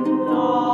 the.